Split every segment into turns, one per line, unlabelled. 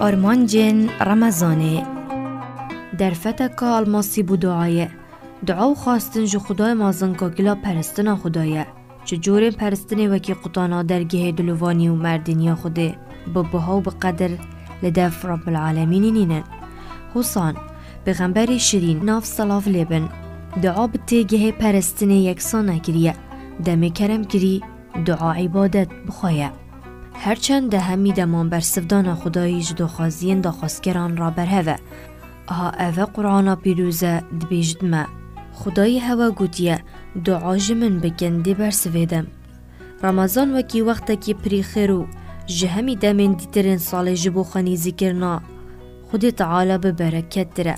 آرمانجن رمضانه. در فتکا الماسی بو دعایه. دعا و خواستن جو خدای مازن کا گلا پرستنا خدایه. چه جور پرستنه وکی قطانا درگه دلوانی و مردنیا خوده. با بها و بقدر لدف رب العالمین نینن حسان پیغمبر شیرین ناف صلاف لبن. دعا بتیگه پرستنه یکسان کریه دم کرم کری دعا عبادت بخواه هرچند ده همی دمان بر سفدان خدای جدو خوازین دا خواستگران را برهوه ها اوه قرآن پیروزه دبیجد ما خدای هوا گوتیه دعا جمن بکن دی بر سویدم. رمضان وکی وقت کی پری خیرو جهمی دمین دیترین سال جبو خانی ذکرنا خود تعالی به برکت دره.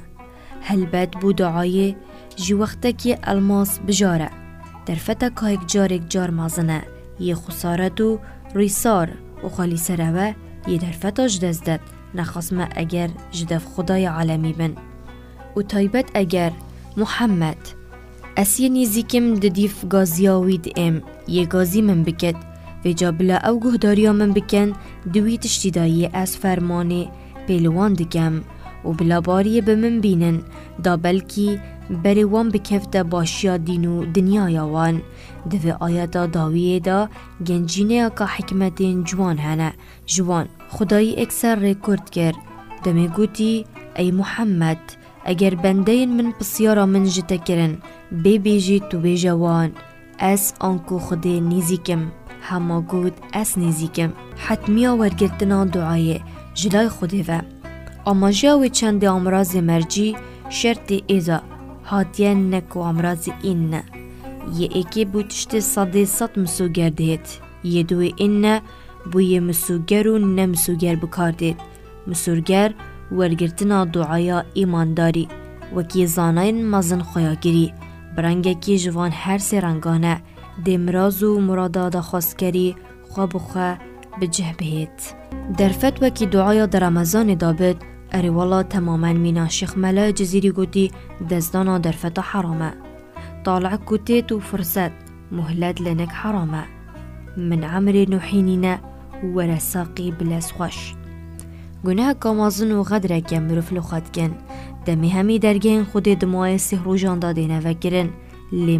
هل بد بو دعای جی وقت کی الماس بجاره. در فتا که جارک جار مازنه. یه خسارت و ریسار. و خالی سروه یه در فتا جدزدد نخصمه اگر جدف خدای عالمی بن. و تایبت اگر محمد اسی نیزیکم ددیف گازیاوید ام یه گازی من و جابلا او گهداریا من بکن دوی تشتیدایی از فرمانه پیلوان دکم و بلا باری به من بینن دا بلکی بری وان بکفت باشیا دین و دنیا وان دو آیاتا داویه دا گنجینه که حکمتین جوان هنه جوان خدای اکسر ریکورد کرد دمی گوتی ای محمد اگر بنده من پسیارا من جتا کرن بی بیجی تو بیجوان اس آنکو خودی نیزیکم هما گود اس نیزیکم حتمیا ورگرتنا دعای جلای خودی و اما جاوی چند امراض مرجی شرط هاتین نکو امراض این یه ایکی بوتشت صدی صد مسوگر دید یه دوی این نه بوی مسوگر و نمسوگر بکار دید مسوگر ورگرتنا دعایا ایمانداری وکی زاناین مزن خویاگیری برنگکی جوان هر سی رنگانه دمراز و مرادا خواستگری خواب خواه بجه بهید در فتوه کی دعایا در رمضان دابد تماما مینا شیخ ملا جزیری گوتی دزدانا در فتا حرامه طالع كوتيت وفرسات مهلات لنك حرامه من عمر نوحينينا ورا ساقي بلا سخوش گناه کامازن و غدره که مروف لخواد کن. دمی همی درگه خود دمای سهرو جان داده نوکرن. لی